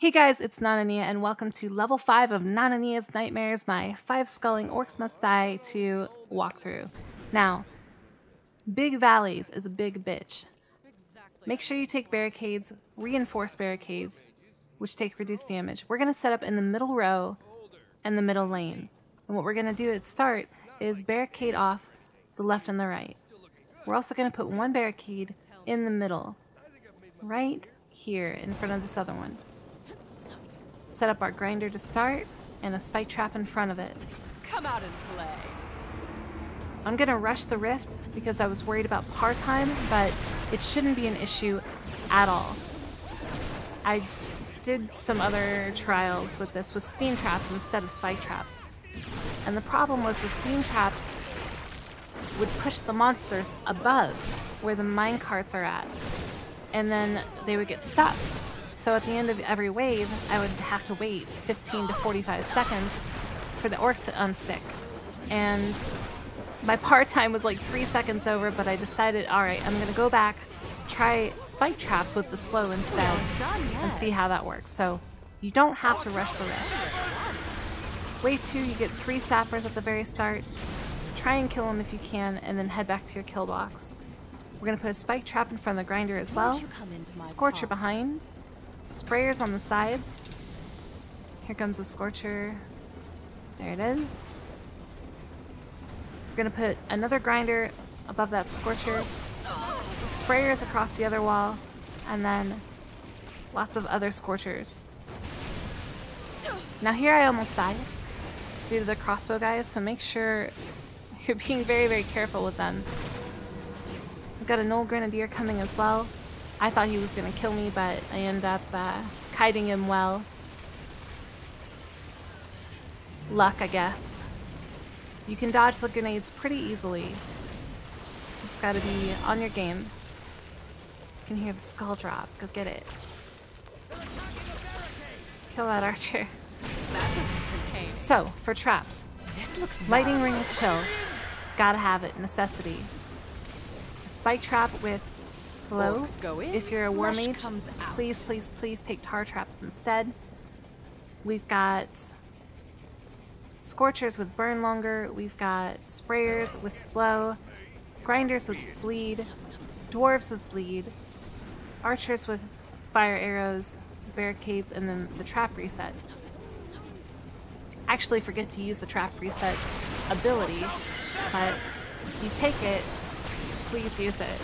Hey guys, it's Nananea, and welcome to level 5 of Nananea's Nightmares, my 5 skulling Orcs Must Die 2 walkthrough. Now, Big Valleys is a big bitch. Make sure you take barricades, reinforce barricades, which take reduced damage. We're going to set up in the middle row and the middle lane. And what we're going to do at start is barricade off the left and the right. We're also going to put one barricade in the middle, right here in front of this other one. Set up our grinder to start and a spike trap in front of it. Come out and play. I'm gonna rush the rift because I was worried about par time, but it shouldn't be an issue at all. I did some other trials with this with steam traps instead of spike traps. And the problem was the steam traps would push the monsters above where the mine carts are at. And then they would get stuck. So at the end of every wave, I would have to wait 15 to 45 seconds for the orcs to unstick. And my par time was like three seconds over, but I decided, all right, I'm gonna go back, try spike traps with the slow instead, and see how that works. So you don't have to rush the rift. Wave two, you get three sappers at the very start. Try and kill them if you can, and then head back to your kill box. We're gonna put a spike trap in front of the grinder as well. Scorcher behind. Sprayers on the sides. Here comes the Scorcher. There it is. We're gonna put another grinder above that Scorcher. Sprayers across the other wall. And then lots of other Scorchers. Now here I almost died due to the crossbow guys, so make sure you're being very, very careful with them. We've got an old Grenadier coming as well. I thought he was going to kill me, but I end up uh, kiting him well. Luck, I guess. You can dodge the grenades pretty easily. Just gotta be on your game. You can hear the skull drop. Go get it. Kill that archer. That. So, for traps. This looks Lightning Ring with Chill. Gotta have it. Necessity. A spike trap with slow. Go in, if you're a war mage, please, please, please take tar traps instead. We've got scorchers with burn longer. We've got sprayers with slow, grinders with bleed, dwarves with bleed, archers with fire arrows, barricades, and then the trap reset. Actually, forget to use the trap reset's ability, but if you take it, please use it.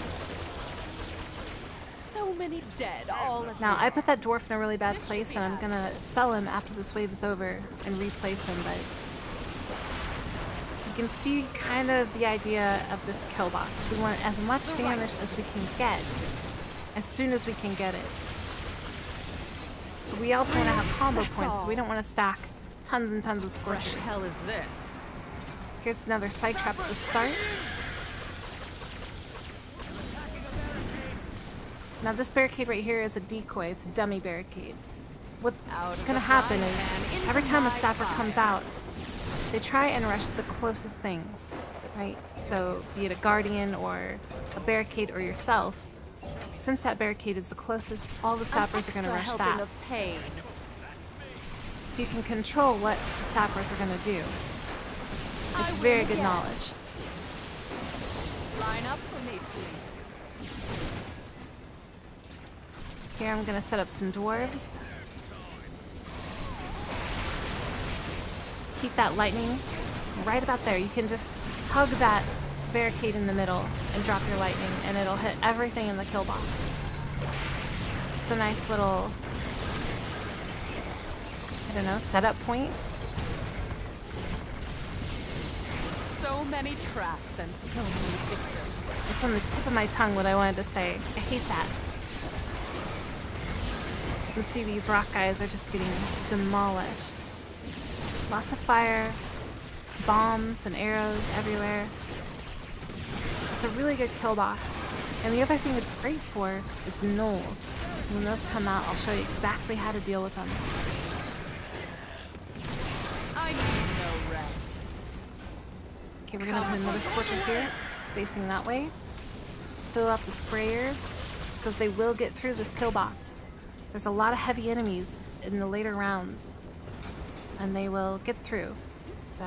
Many dead all at Now, I put that dwarf in a really bad place, and I'm gonna sell him after this wave is over and replace him, but you can see kind of the idea of this kill box. We want as much damage as we can get, as soon as we can get it. But we also want to have combo points, so we don't want to stack tons and tons of Fresh scorchers. hell is this? Here's another spike trap at the start. Now this barricade right here is a decoy, it's a dummy barricade. What's gonna happen is, every time a sapper comes out, they try and rush the closest thing, right? So be it a guardian or a barricade or yourself. Since that barricade is the closest, all the sappers are gonna rush that. So you can control what the sappers are gonna do. It's very good knowledge. Line up for me, please. Here I'm gonna set up some dwarves. Keep that lightning right about there. You can just hug that barricade in the middle and drop your lightning and it'll hit everything in the kill box. It's a nice little, I don't know, setup point. So many traps and so many victims. It's on the tip of my tongue what I wanted to say. I hate that. You can see these rock guys are just getting demolished. Lots of fire, bombs and arrows everywhere. It's a really good kill box. And the other thing it's great for is gnolls. When those come out, I'll show you exactly how to deal with them. I need no rest. Okay, we're gonna put another scorcher here, facing that way. Fill up the sprayers, because they will get through this kill box. There's a lot of heavy enemies in the later rounds, and they will get through. So,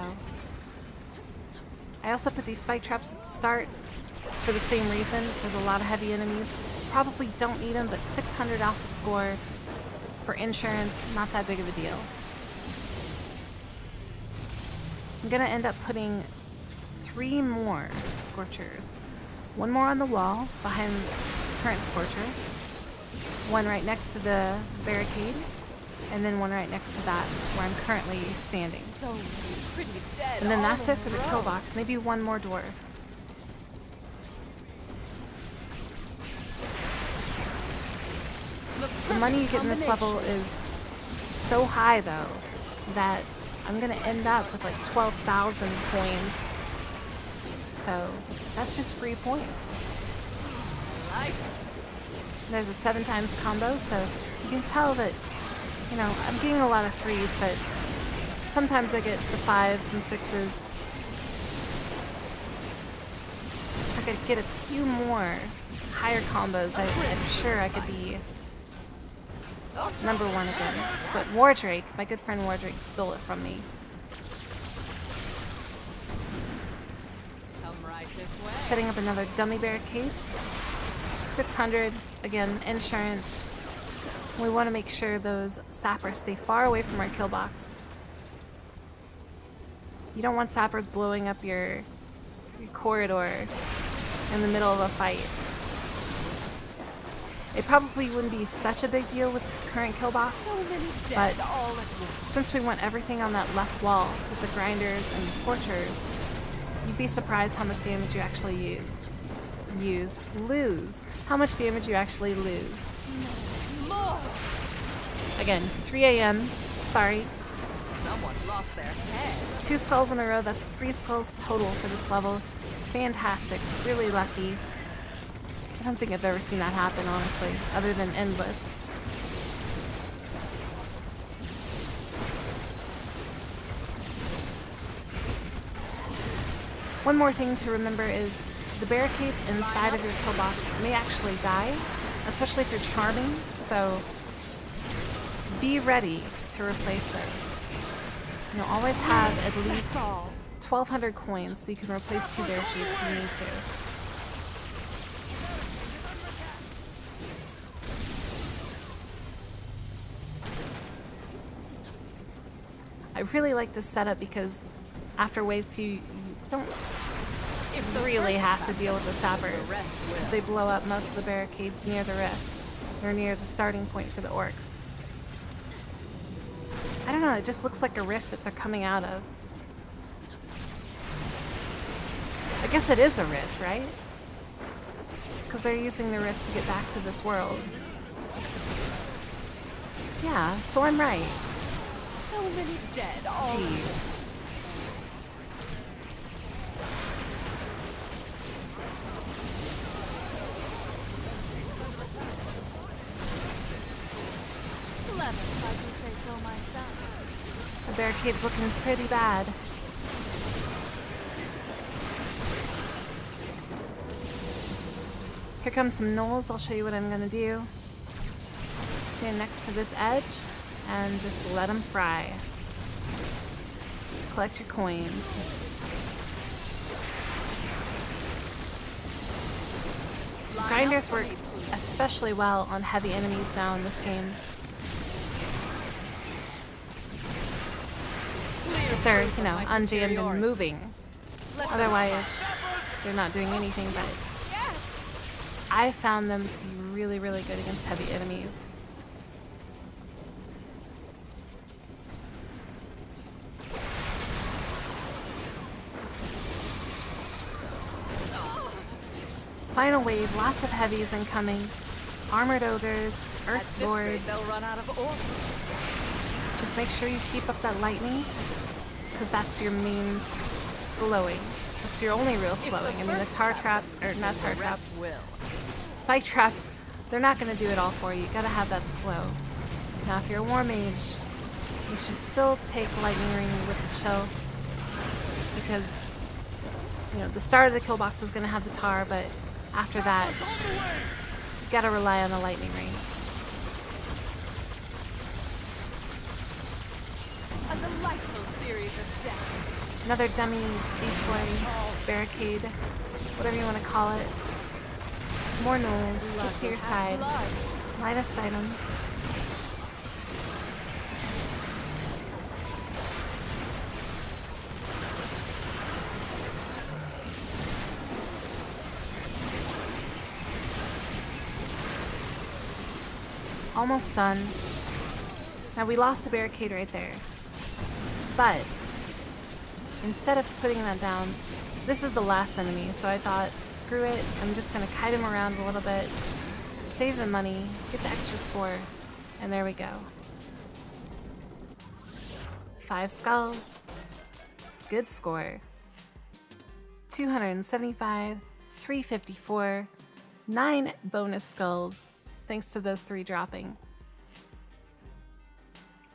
I also put these spike traps at the start for the same reason. There's a lot of heavy enemies. Probably don't need them, but 600 off the score for insurance, not that big of a deal. I'm gonna end up putting three more Scorchers. One more on the wall behind the current Scorcher, one right next to the barricade, and then one right next to that where I'm currently standing. So pretty dead. And then that's it for the kill box. Maybe one more dwarf. The, The money you get in this level is so high though that I'm gonna end up with like 12,000 coins. So that's just free points. There's a seven times combo, so you can tell that, you know, I'm getting a lot of threes, but sometimes I get the fives and sixes. If I could get a few more higher combos, I, I'm sure I could be number one again. But Wardrake, my good friend Wardrake, stole it from me. Setting up another dummy barricade. 600, again, insurance. We want to make sure those sappers stay far away from our kill box. You don't want sappers blowing up your, your corridor in the middle of a fight. It probably wouldn't be such a big deal with this current kill box, So But- all at once. since we want everything on that left wall with the grinders and the scorchers, you'd be surprised how much damage you actually use. Use. Lose. How much damage you actually lose. More. Again, 3 a.m. Sorry. Someone lost their head. Two skulls in a row. That's three skulls total for this level. Fantastic. Really lucky. I don't think I've ever seen that happen, honestly, other than Endless. One more thing to remember is the barricades inside of your kill box may actually die, especially if you're charming, so be ready to replace those. You'll always have at least 1200 coins so you can replace two barricades if you need to. I really like this setup because after wave two, you don't really have to deal with the sappers because they blow up most of the barricades near the rifts or near the starting point for the orcs. I don't know, it just looks like a rift that they're coming out of. I guess it is a rift, right? Because they're using the rift to get back to this world. Yeah, so I'm right. So many dead Jeez. once. Clever, if I do say so myself. The barricade's looking pretty bad. Here comes some gnolls. I'll show you what I'm gonna do. Stand next to this edge and just let them fry. Collect your coins. Grinders work especially well on heavy enemies now in this game. If they're, you know, my unjammed and moving. Otherwise, they're not doing anything, but I found them to be really, really good against heavy enemies. Final wave, lots of heavies incoming. Armored ogres, earth lords. they'll run out of orcs. Just make sure you keep up that lightning, because that's your main slowing. That's your only real slowing. I mean, the tar trap or not tar traps, will. spike traps, they're not going to do it all for you. You gotta have that slow. Now, if you're a war mage, you should still take lightning ring with the chill because you know the start of the kill box is going to have the tar, but after that, you gotta rely on the lightning ring. Another dummy decoy barricade, whatever you want to call it. More gnolls. Get to your side. Line of sight them. Almost done. Now we lost the barricade right there. But instead of putting that down, this is the last enemy, so I thought, screw it, I'm just gonna kite him around a little bit, save the money, get the extra score, and there we go. Five skulls. Good score. 275, 354, nine bonus skulls, thanks to those three dropping.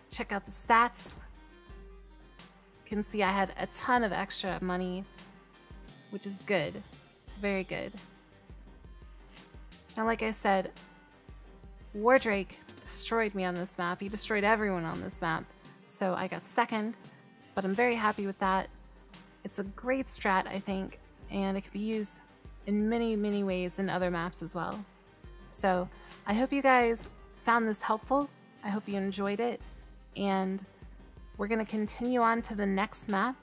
Check out the stats. Can see I had a ton of extra money, which is good. It's very good. Now, like I said, Wardrake destroyed me on this map. He destroyed everyone on this map. So I got second, but I'm very happy with that. It's a great strat, I think, and it can be used in many, many ways in other maps as well. So I hope you guys found this helpful. I hope you enjoyed it. And we're going to continue on to the next map,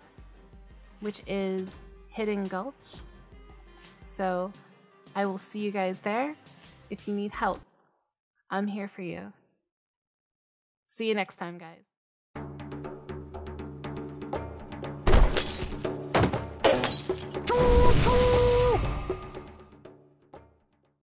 which is Hidden Gulch. So I will see you guys there. If you need help, I'm here for you. See you next time, guys.